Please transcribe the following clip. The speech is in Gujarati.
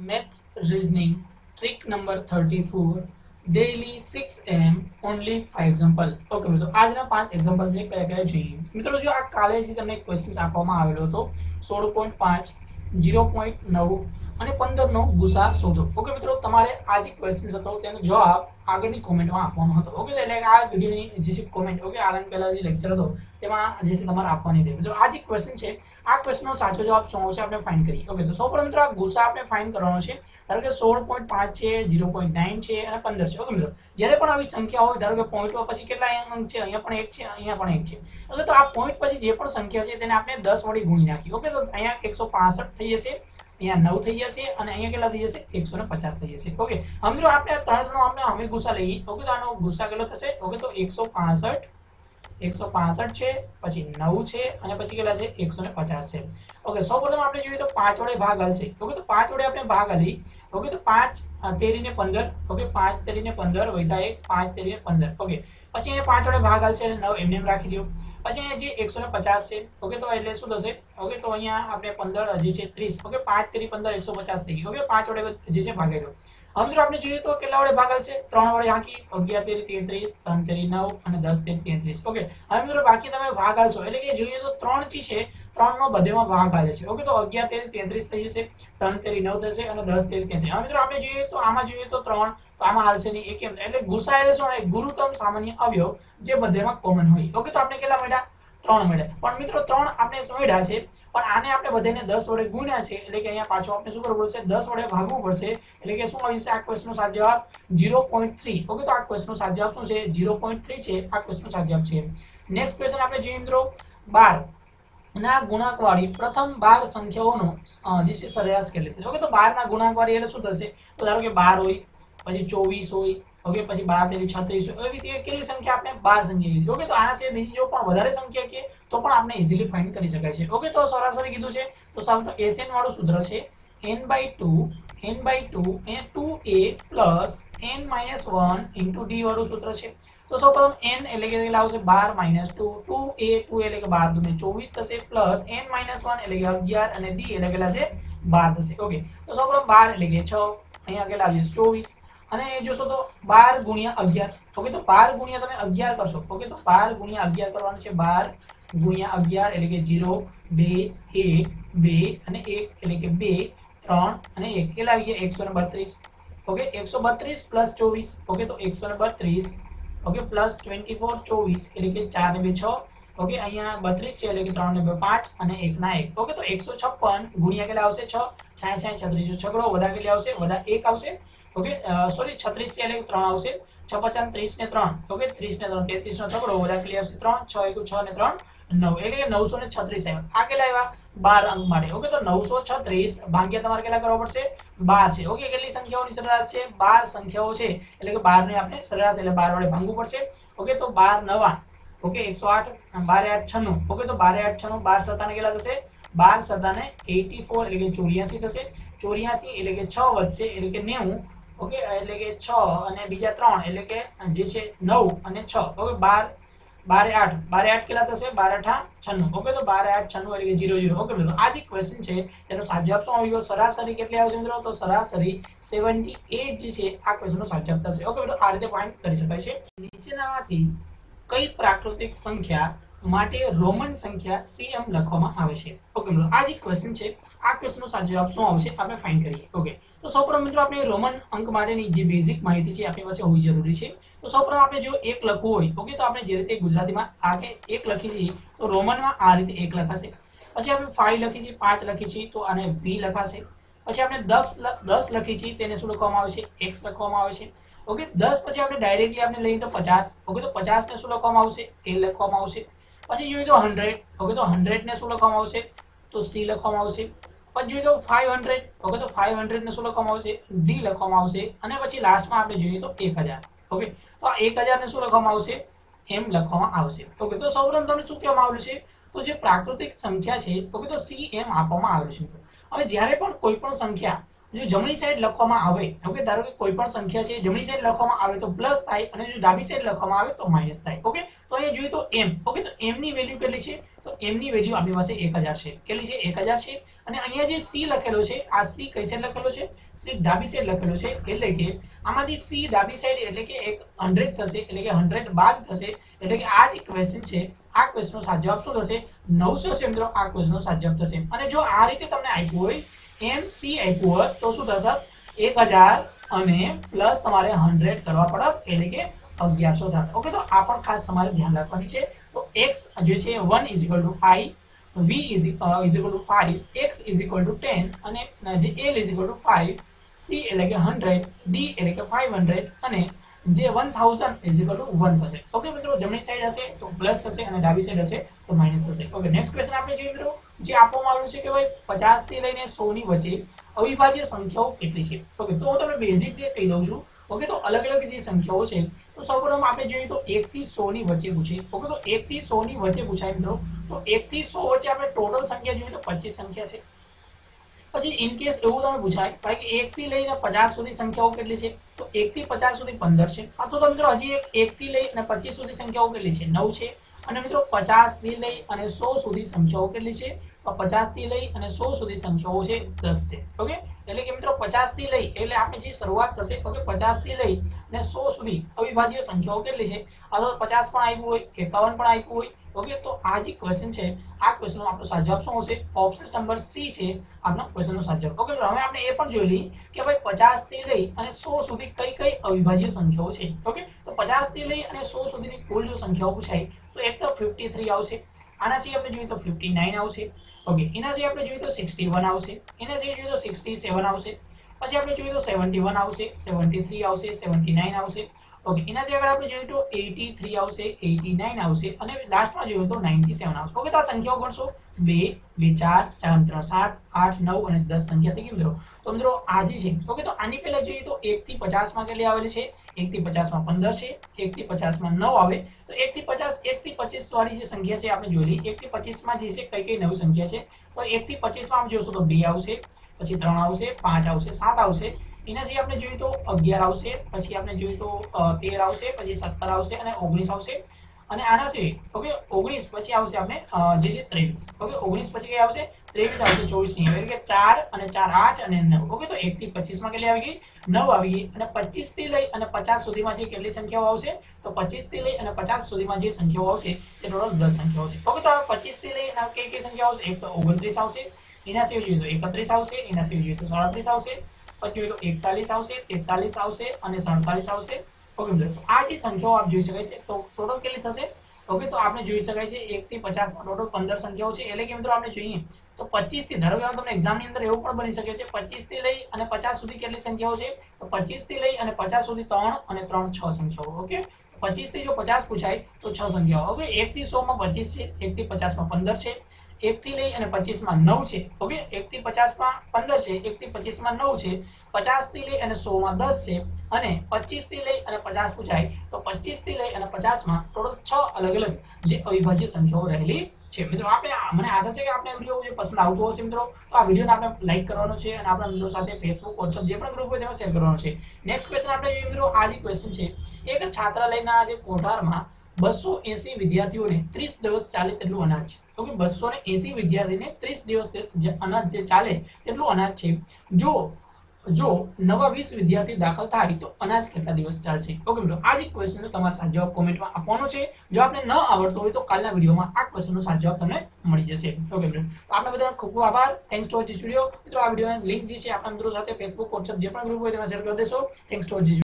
Maths Reasoning Trick number 34 Daily 6 am only 5 example okay મિત્રો, આજના પાંચ એક્ઝામ્પલ છે, કયા કયા જોઈએ? મિત્રો, જો આ કાલે જે તમને ક્વેશ્ચન આપવામાં આવેલો હતો, સોળ પોઈન્ટ પાંચ જીરો પોઈન્ટ નવ અને પંદરનો ગુસા શોધો. ઓકે મિત્રો, તમારે આ જે ક્વેશ્ચન હતો, તેનો જવાબ આગળની કોમેન્ટમાં આપવાનો હતો. ઓકે એટલે આ વિડીયોની જે છે કોમેન્ટ ઓકે આગળ પહેલાં જે લેક્ચર હતો તેમાં જે છે તમારે આપવાની રહે મિત્રો આ જે ક્વેશ્ચન છે, આ ક્વેશ્ચનનો સાચો જવાબ શું આવશે આપણે ફાઇન કરીએ. ઓકે તો સૌપ્રથમ મિત્રો, આ ગુસા આપણે ફાઇન કરવાનો છે. ધારો કે સોળ પોઈન્ટ પાંચ છે ઝીરો પોઈન્ટ નાઇન છે અને પંદર છે. ઓકે મિત્રો? જ્યારે પણ આવી સંખ્યા હોય, ધારો કે પોઈન્ટ પછી કેટલા અંક છે? અહીંયા પણ એક છે, અહીંયા પણ એક છે. ઓકે તો આ પોઈન્ટ પછી જે પણ સંખ્યા છે, તેને આપણે દસ વડે ગુણી નાખી ઓકે તો અહીંયા એકસો થઈ જશે, અહીંયા નવ થઈ જશે અને અહીંયા કેટલા થઈ જશે? એકસો ને પચાસ થઈ જશે. ઓકે મિત્રો, આપણે ત્રણ ત્રણ આપણે અમે ગુસ્સા લઈએ. ઓકે તો આનો ગુસ્સા કેટલો થશે? ઓકે તો એકસો પાસઠ એકસો છે, પછી નવ છે, અને પછી કેટલા છે, એકસો છે. ઓકે સૌપ્રથમ આપણે જોઈએ તો પાંચ વડે ભાગ હાલશે. ઓકે તો પાંચ વડે આપણે ભાગ હાલી. ઓકે તો પાંચ તેરીને પંદર. ઓકે પાંચ તેરીને પંદર વૈધા એક, પાંચ તેરીને પંદર. ઓકે પછી અહીંયા પાંચ વડે ભાગ અને નવ એમને એમ રાખી દો. પછી અહીંયા જે એકસો છે ઓકે તો એટલે શું થશે? ઓકે તો અહીંયા આપણે પંદર હજી છે, ત્રીસ. ઓકે પાંચ તેરી પંદર, એકસો પચાસ થઈ ગઈ. ઓકે પાંચ વડે જે છે, ભાગી દો. હવે આપણે જોઈએ તો કેટલા વડે ભાગલ છે? ત્રણ વડે આખી અગિયાર તેરી તેત્રીસ, ત્રણ તેરી નવ અને દસ તેરી તેત્રીસ. ઓકે હવે મિત્રો બાકી તમે ભાગ છો એટલે કે જોઈએ તો ત્રણ જે છે, ત્રણનો બધેમાં ભાગ હાલે છે. ઓકે તો અગિયાર તેરી તેત્રીસ થઈ જશે, ત્રણ તેરી નવ થશે અને દસ તેરી તેત્રીસ. હવે મિત્રો આપણે જોઈએ તો આમાં જોઈએ તો ત્રણ, તો આમાં હાલશે નહીં એક એટલે ગુસા એટલે શું ગુરુતમ સામાન્ય અવયવ જે બધેમાં કોમન હોય. ઓકે તો આપણે કેટલા મળ્યા? ત્રણ મળે. પણ મિત્રો, ત્રણ આપણે સમજ્યા છે, પણ આને આપણે બધાને દસ વડે ગુણ્યા છે, એટલે કે અહીંયા પાછું આપણે શું કરવું પડશે? દસ વડે ભાગવું પડશે, એટલે કે શું આવી છે આ ક્વેશ્ચનનો સાચો જવાબ ઝીરો પોઈન્ટ થ્રી ઓકે, તો આ ક્વેશ્ચનનો સાચો જવાબ શું છે? ઝીરો પોઈન્ટ થ્રી છે. આ ક્વેશ્ચનનો સાચો જવાબ છે. નેક્સ્ટ ક્વેશ્ચન આપણે જોઈએ મિત્રો, બાર. ના ગુણાંકવાળી પ્રથમ બાર સંખ્યાઓનો જે સરેરાશ કરી લેતી ઓકે, તો બારના ગુણાંકવાળી એટલે શું થશે? તો ધારો કે બાર હોય, પછી ચોવીસ હોય ઓકે પછી બાર તેરી છત્રીસ એવી રીતે કેટલી સંખ્યા આપણે? બાર સંખ્યા કીધી. ઓકે તો આના સિવાય બીજી જો પણ વધારે સંખ્યા કે, તો પણ આપણે ઇઝીલી ફાઇન્ડ કરી શકાય છે. ઓકે તો સરાસરી કીધું છે. તો સૌ તો એસએન વાળું સૂત્ર છે. N by two N by two A two A plus N minus one into D વાળું સૂત્ર છે. તો સૌ પ્રથમ એન એટલે કે કેટલા આવશે બાર minus two two A two એટલે કે બાર દુને ચોવીસ થશે પ્લસ એન માઇનસ વન એટલે કે અગિયાર અને ડી એટલે કેટલા છે બાર થશે. ઓકે તો સૌ પ્રથમ બાર એટલે કે છ. અહીંયા કેટલા આવશે ચોવીસ. અને એ જોશો તો બાર ગુણ્યા અગિયાર. ઓકે, તો બાર ગુણ્યા તમે અગિયાર કરશો. ઓકે, તો બાર ગુણ્યા અગિયાર કરવાનું છે બાર ગુણ્યા અગિયાર એટલે કે જીરો બે, એક, બે અને એક એટલે કે બે, ત્રણ અને એક. કેટલા આવી ગયા? એકસો ને બત્રીસ. ઓકે, એકસો બત્રીસ પ્લસ ચોવીસ. ઓકે, તો એકસો ને બત્રીસ. ઓકે પ્લસ ટ્વેન્ટી ફોર ચોવીસ એટલે કે ચાર બે છ. ઓકે અહીંયા બત્રીસ છે, એટલે કે ત્રણ ને બે પાંચ અને એક ના એક. ઓકે તો એકસો છપ્પન ગુણ્યા કેટલા આવશે? છ. છાય છાય છત્રીસો છગડો. વધા કેટલી આવશે? વધા એક આવશે. ઓકે સોરી છત્રીસ છે, એટલે ત્રણ આવશે. છ પચાસ, ત્રીસ ને ત્રણ. ઓકે ત્રીસ ને ત્રણ તેત્રીસ નો છગડો. વધા કેટલી આવશે? ત્રણ. છ એક છ ને ત્રણ, નવ. એટલે કે નવસો ને છત્રીસ આવ્યા આ કેટલા આવ્યા? બાર અંક માટે. ઓકે તો નવસો છત્રીસ ભાગ્યા તમારે કેટલા કરવા પડશે? બાર છે. ઓકે કેટલી સંખ્યાઓની સરેરાશ છે? બાર સંખ્યાઓ છે. એટલે કે બાર ને આપણે સરેરાશ એટલે બાર વડે ભાંગવું પડશે. ઓકે તો બાર નવા ઓકે, એકસો આઠ બારે આઠ છન્નું. ઓકે, તો બારે આઠ છન્નું, બાર સત્તાને કેટલા થશે? બાર સત્તાને એટી ફોર એટલે કે ચોર્યાસી થશે. ચોર્યાસી એટલે કે છ વધશે, એટલે કે નેવું. ઓકે, એટલે કે છ અને બીજા ત્રણ એટલે કે જે છે નવ અને છ. ઓકે, બાર, બારે આઠ. બારે આઠ કેટલા થશે? બાર અઠા છન્નું. ઓકે, તો બારે આઠ, છન્નું એટલે કે જીરો જીરો. ઓકે, મિત્રો, આ જે ક્વેશ્ચન છે. તેનો સાચો જવાબ શું આવ્યો સરાસરી કેટલી આવશે મિત્રો? તો સરાસરી સેવન્ટી એટ જે છે, આ ક્વેશ્ચનનો સાચો જવાબ થશે ઓકે, મિત્રો, આ રીતે પોઈન્ટ કરી શકાય છે. નીચેનામાંથી કઈ પ્રાકૃતિક સંખ્યા માટે રોમન સંખ્યા સીએમ લખવામાં આવે છે? ઓકે મિત્રો, આ જે ક્વેશ્ચન છે. આ ક્વેશ્ચનનો સાચો જવાબ શું આવશે? આપણે ફાઇન્ડ કરીએ. ઓકે તો સૌપ્રથમ મિત્રો, આપણે રોમન અંક માટેની જે બેઝિક માહિતી છે આપણી પાસે હોવી જરૂરી છે. તો સૌપ્રથમ આપણે જો એક લખવું હોય ઓકે તો આપણે જે રીતે ગુજરાતીમાં આગે એક લખી છીએ તો રોમનમાં આ રીતે એક લખાશે. પછી આપણે ફાઈવ લખી છીએ પાંચ લખી છીએ તો આને વી લખાશે. પછી આપણે દસ દસ લખી છીએ, તેને શું લખવામાં આવે છે? એક્સ લખવામાં આવે છે. ઓકે દસ પછી આપણે ડાયરેક્ટલી આપણે લઈએ તો પચાસ. ઓકે તો પચાસને શું લખવામાં આવશે? એ લખવામાં આવશે. પછી જોઈએ તો હંડ્રેડ ઓકે તો હંડ્રેડને શું લખવામાં આવશે? તો સી લખવામાં આવશે. પછી જોઈએ તો ફાઇવ હંડ્રેડ ઓકે તો ફાઇવ હંડ્રેડને શું લખવામાં આવશે? ડી લખવામાં આવશે. અને પછી લાસ્ટમાં આપણે જોઈએ તો એક હજાર. ઓકે તો આ એક હજારને શું લખવામાં આવશે? એમ લખવામાં આવશે. ઓકે તો સૌપ્રથમ તમને શું કહેવામાં આવ્યું છે? તો જે પ્રાકૃતિક સંખ્યા છે ઓકે તો સી એમ આપવામાં આવ્યું છે. હવે જ્યારે પણ કોઈ પણ સંખ્યા જો જમણી સાઈડ લખવામાં આવે ઓકે ધારો કે કોઈ પણ સંખ્યા છે જમણી સાઈડ લખવામાં આવે તો પ્લસ થાય અને જો ડાબી સાઈડ લખવામાં આવે તો માઇનસ થાય. ઓકે તો અહીંયા જોઈએ તો એમ ઓકે તો એમની વેલ્યુ કેટલી છે? તો એમની વેલ્યુ આપણી પાસે એક છે. કેટલી છે? એક છે. અને અહીંયા જે સી લખેલો છે, આ સી કઈ સાઈડ લખેલો છે? સી ડાબી સાઈડ લખેલો છે. એટલે કે આમાંથી સી ડાબી સાઈડ એટલે કે એક હંડ્રેડ થશે, એટલે કે હંડ્રેડ બાદ થશે, એટલે કે આ જે ક્વેશ્ચન છે. આ ક્વેશ્ચનનો સાચો જવાબ શું થશે? નવસો છે મિત્રો, આ ક્વેશ્ચનનો સાચો જવાબ થશે. અને જો આ રીતે તમને આપ્યું હોય એમ સી આપ્યું હોય તો શું થશે? એક હજાર અને પ્લસ તમારે હંડ્રેડ કરવા પડત, એટલે કે અગિયારસો થાય ઓકે, તો આ પણ ખાસ તમારે ધ્યાન રાખવાની છે. તો એક્સ જે છે, one is equal to I, V is equal to five, X is equal to ten, અને, જે L is equal to five, C એટલે કે હંડ્રેડ, ડી એટલે કે ફાઈવ હંડ્રેડ, અને જે one thousand is two one થશે. ઓકે મિત્રો, જમણી સાઈડ હશે, તો પ્લસ થશે અને ડાબી સાઈડ હશે, તો માઇનસ થશે. ઓકે નેક્સ્ટ ક્વેશ્ચન આપણે જોઈએ મિત્રો, જે આપવામાં આવ્યું છે કે ભાઈ, પચાસથી લઈને સોની વચ્ચે અવિભાજ્ય સંખ્યાઓ કેટલી છે? ઓકે તો હું તમને બેઝિક જે કહી દઉં છું ઓકે તો અલગ અલગ જે સંખ્યાઓ છે, તો સૌપ્રથમ આપણે જોઈએ તો એકથી થી સો ની વચ્ચે પૂછીએ. ઓકે તો એકથી થી સો ની વચ્ચે પૂછાય મિત્રો, તો એકથી સો વચ્ચે આપણે ટોટલ સંખ્યા જોઈએ તો પચીસ સંખ્યા છે. પછી ઇન કેસ એવું તમે પૂછાય, ભાઈ કે એક થી લઈને પચાસ સુધી સંખ્યાઓ કેટલી છે? તો એક થી પચાસ સુધી પંદર છે. અથવા તો મિત્રો હજી એક થી લઈ અને પચીસ સુધી સંખ્યાઓ કેટલી છે? નવ છે. અને મિત્રો પચાસથી લઈ અને સો સુધી સંખ્યાઓ કેટલી છે? તો પચાસથી લઈ અને સો સુધી સંખ્યાઓ છે દસ છે. ઓકે? એટલે કે મિત્રો પચાસથી લઈ, એટલે આપણે જે શરૂઆત થશે, ઓકે પચાસથી લઈ અને સો સુધી અવિભાજ્ય સંખ્યાઓ કેટલી છે? અથવા પચાસ પણ આપ્યું હોય, એકાવન પણ આપ્યું હોય ઓકે તો આ જે ક્વેશ્ચન છે, આ ક્વેશ્ચનનો આપણો સાચો જવાબ શું હશે ઓપ્શન નંબર સી છે આપણો ક્વેશ્ચનનો સાચો જવાબ. ઓકે હવે આપણે એ પણ જોઈ લઈએ કે ભાઈ પચાસથી લઈ અને સો સુધી કઈ કઈ અવિભાજ્ય સંખ્યાઓ છે. ઓકે તો પચાસથી લઈ અને સો સુધીની કુલ જો સંખ્યાઓ પૂછાય, તો એક તો ફિફ્ટી થ્રી આવશે. આના સિવાય આપણે જોઈએ તો ફિફ્ટી નાઇન આવશે. ઓકે એના સિવાય આપણે જોઈએ તો સિક્સટી વન આવશે. એના સિવાય જોઈએ તો સિક્સટી સેવન આવશે. પછી આપણે જોઈએ તો સેવન્ટી વન આવશે સેવન્ટી થ્રી આવશે સેવન્ટી નાઇન આવશે. ઓકે એનાથી આગળ આપણે જોઈએ તો એટી થ્રી આવશે એટી નાઇન આવશે અને લાસ્ટમાં જોઈએ તો નાઇન્ટી સેવન આવશે. ઓકે તો આ સંખ્યાઓ ગણશો. બે બે, ચાર ચાર ત્રણ સાત, આઠ, નવ અને દસ સંખ્યા થઈ ગઈ, મિત્રો. તો, મિત્રો, આ જે છે ઓકે તો આની પહેલાં જોઈએ તો એકથી પચાસમાં કેટલી આવેલી છે? એકથી પચાસમાં પંદર છે, એકથી પચાસમાં નવ આવે. તો એકથી પચાસ એક થી પચીસ વાળી જે સંખ્યા છે, આપણે જોઈ લઈએ. એકથી પચીસમાં જે છે, કઈ કઈ નવી સંખ્યા છે? તો એકથી પચીસમાં આપણે જોઈશું તો બે આવશે, પછી ત્રણ આવશે, પાંચ આવશે, સાત આવશે. એના સિવાય આપણે જોઈએ તો અગિયાર આવશે, પછી આપણે જોઈએ તો તેર આવશે, પછી સત્તર આવશે અને ઓગણીસ આવશે. અને આના છે, ઓકે, ઓગણીસ, પછી આવશે આપણે જે છે ત્રેવીસ. ઓકે, ઓગણીસ પછી કઈ આવશે? ત્રેવીસ આવશે ચોવીસની એટલે કે ચાર અને ચાર આઠ અને નવ. ઓકે, તો એક થી પચીસમાં કેટલી આવી ગઈ? નવ આવી ગઈ. અને પચીસથી લઈ અને પચાસ સુધીમાં જે કેટલી સંખ્યાઓ આવશે? તો પચીસથી લઈ અને પચાસ સુધીમાં જે સંખ્યાઓ આવશે, તે ટોટલ દસ સંખ્યાઓ છે ઓકે, તો હવે પચીસથી લઈ કઈ કઈ સંખ્યાઓ આવશે? એક તો ઓગણત્રીસ આવશે. એના સિવાય જોઈએ તો એકત્રીસ આવશે. એના સિવાય જોઈએ તો સાડત્રીસ આવશે. પછી તો એકતાલીસ આવશે, તેતાલીસ આવશે અને સડતાલીસ આવશે. ઓકે મિત્રો આ જે સંખ્યાઓ આપ જોઈ શકાય છે. તો ટોટલ કેટલી થશે? ઓકે તો આપણે જોઈ શકાય છે એકથી પચાસમાં ટોટલ પંદર સંખ્યાઓ છે. એટલે કે મિત્રો આપણે જોઈએ, તો પચીસથી ધારો કે તમને એક્ઝામની અંદર એવું પણ બની શકે છે પચીસથી લઈ અને પચાસ સુધી કેટલી સંખ્યાઓ છે? તો પચીસથી લઈ અને પચાસ સુધી ત્રણ અને ત્રણ છ સંખ્યાઓ ઓકે પચીસથી જો પચાસ પૂછાય, તો છ સંખ્યાઓ ઓકે એકથી સોમાં પચીસ છે એકથી પચાસમાં પંદર છે. એક થી લઈ અને પચીસમાં નવ છે. ઓકે? એક થી પચાસમાં પંદર છે એક થી પચીસમાં નવ છે. પચાસથી લઈ અને સો માં દસ છે. અને પચીસથી લઈ અને પચાસ પૂછાય તો પચીસથી લઈ અને પચાસમાં ટોટલ છ અલગ અલગ જે અવિભાજ્ય સંખ્યાઓ રહેલી છે. મિત્રો, આપણે મને આશા છે કે આપણે વીડિયો પસંદ આવતો હશે મિત્રો, તો આ વિડીયોને આપણે લાઈક કરવાનો છે અને આપણા મિત્રો સાથે ફેસબુક વોટ્સઅપ જે પણ ગ્રુપ હોય તેમાં શેર કરવાનો છે. નેક્સ્ટ ક્વેશ્ચન આપણે જોઈએ મિત્રો, આ જે ક્વેશ્ચન છે, એક છાત્રાલયના જે કોઠારમાં બસો એસી વિદ્યાર્થીઓને ત્રીસ દિવસ ચાલે તેટલું અનાજ છે. ઓકે, બસો ને એસી વિદ્યાર્થીને ત્રીસ દિવસ અનાજ જે ચાલે તેટલું અનાજ છે. જો જો નવા વીસ વિદ્યાર્થી દાખલ થાય તો અનાજ કેટલા દિવસ ચાલશે? ઓકે, મિત્રો, આ જ ક્વેશ્ચનનો તમારે સાચો જવાબ કોમેન્ટમાં આપવાનો છે. જો આપને ન આવડતો હોય તો કાલના વિડીયોમાં આ ક્વેશ્ચનનો સાચો જવાબ તમને મળી જશે. ઓકે, મિત્રો, તો આપણા બધાનો ખૂબ ખૂબ આભાર. થેન્ક્સ ટુ વોચ વીડિયો મિત્રો, આ વિડીયોની લિંક જે છે આપણા મિત્રો સાથે ફેસબુક વોટ્સઅપ જે પણ ગ્રુપ હોય તેમાં શેર કરી દેશો. Thanks to watch